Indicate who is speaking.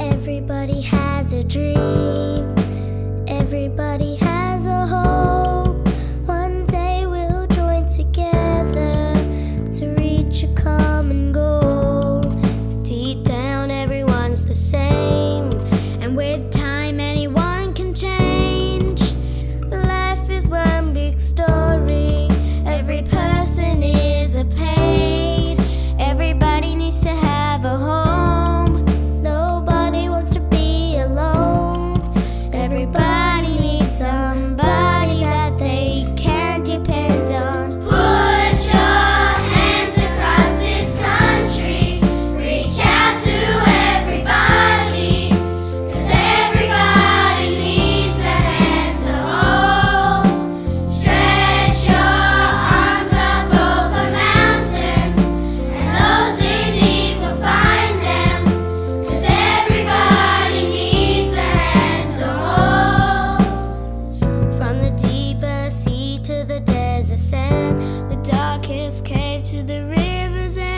Speaker 1: Everybody has a dream. sand, the darkest cave to the river's end.